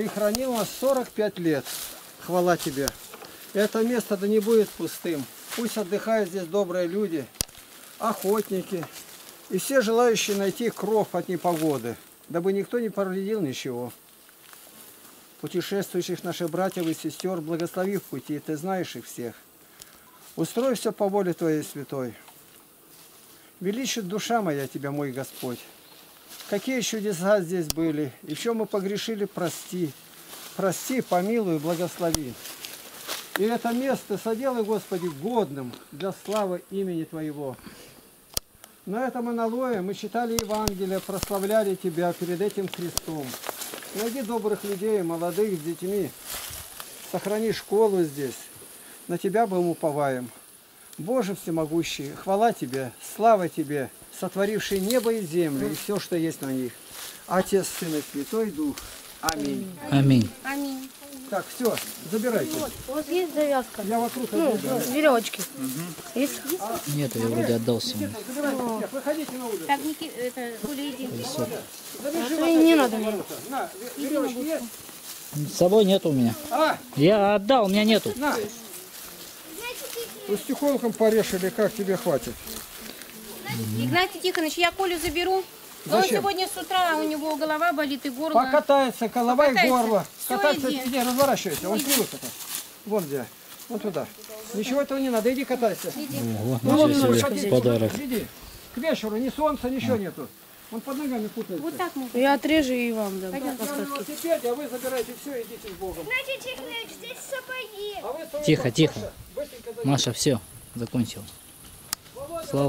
Ты хранил нас 45 лет. Хвала тебе. Это место да не будет пустым. Пусть отдыхают здесь добрые люди, охотники и все желающие найти кров от непогоды, дабы никто не повредил ничего. Путешествующих наших братьев и сестер благослови в пути, ты знаешь их всех. Устрой все по воле Твоей святой. Величит душа моя Тебя, мой Господь. Какие чудеса здесь были, чем мы погрешили, прости. Прости, помилуй, благослови. И это место соделай, Господи, годным для славы имени Твоего. На этом аналое мы читали Евангелие, прославляли Тебя перед этим крестом. Найди добрых людей, молодых, с детьми. Сохрани школу здесь. На Тебя будем уповаем. Боже всемогущий, хвала Тебе, слава Тебе, сотворивший небо и землю, и все, что есть на них. Отец, Сын и Святой Дух. Аминь. Аминь. Аминь. Так, все, забирайте. У вас есть завязка? Я вокруг Ну, веревочки. Есть? Нет, я вроде отдал себе. Выходите на улицу. Так, Ники, это, иди. Завяжи А не надо мне. На, ве- веревочки есть? С собой нет у меня. А, Я отдал, у меня нету. на. Пустяковком порежь или как тебе хватит? Игнатий Тихонович, я Колю заберу. Но Он Зачем? сегодня с утра, у него голова болит и горло. Покатается, голова и Покатается. горло. Всё, Кататься, иди. иди, разворачивайся. Он привык это. Вон где. Вон туда. Ничего этого не надо, иди катайся. Ого, Ну, вон, себе, подарок. Иди. К вечеру ни солнца, ничего нету. Он под ногами путается. Вот так можно. Я отрежу и вам дам. Я на велосипеде, а вы забираете все, идите с Богом. Знаете, Тихонович, здесь сапоги. А вы Тихо, тихо. быстренько дойдите. Маша, все, закончил. Слава